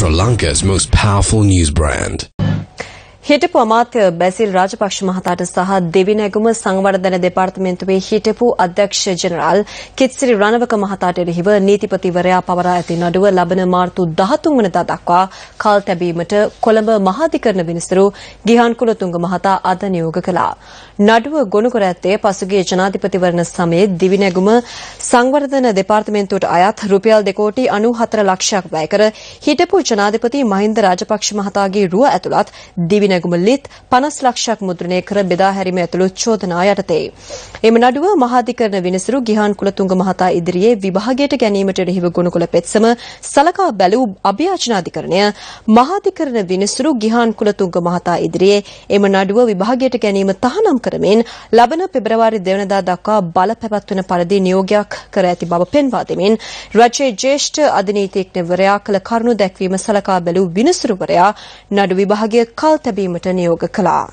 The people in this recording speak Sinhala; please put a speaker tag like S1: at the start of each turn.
S1: Sri Lanka's most powerful news brand.
S2: හිටපු අමාත්‍ය බැසිල් රාජපක්ෂ මහතාට සහ දෙවිනැගුම සංවර්ධන දෙපාර්තමේන්තුවේ හිටපු අධ්‍යක්ෂ ජෙනරාල් කිත්සිරි රණවක මහතාට එරෙහිව නීතිපතිවරයා පවරා ඇති නඩුව ලබන මාර්තු 13 වනදා දක්වා කල් තැබීමට කොළඹ මහාධිකරණ විනිසුරු ගිහාන් කුලතුංග මහතා අද නියෝග කළා. නඩුව ගොනු කර ඇත්තේ පසුගිය ජනාධිපතිවරණ සමයේ දිවිනැගුම සංවර්ධන දෙපාර්තමේන්තුවට අයත් රුපියල් 2 කෝටි 94 ලක්ෂයක් වැය කර හිටපු ජනාධිපති මහින්ද රාජපක්ෂ මහතාගේ රුව ඇතුළත් දිවි නැගුම ලිත් 50 ලක්ෂයක් මුද්‍රණය කර බෙදා හැරීම ඇතුළු චෝදනා යටතේ. එම නඩුව මහාධිකරණ විනිසුරු ගිහාන් කුලතුංග මහතා ඉදිරියේ විභාගයට ගැනීමට එරෙහිව ගොනුකොළ පෙත්සම සලකා බැලූ අභියාචනාධිකරණය මහාධිකරණ විනිසුරු ගිහාන් කුලතුංග මහතා ඉදිරියේ එම නඩුව විභාගයට ගැනීම තහනම් කරමින් ලබන පෙබරවාරි 2 වෙනිදා දක්වා බලපැවැත්වෙන පරිදි නියෝගයක් කර ඇති බව පෙන්වා දෙමින් රජයේ ජ්‍යෙෂ්ඨ අධිනීතිඥවරයා කළ කරුණු දැක්වීම සලකා බැලූ විනිසුරුවරයා නඩු විභාගය කල් තැබීමට නියෝග කළා.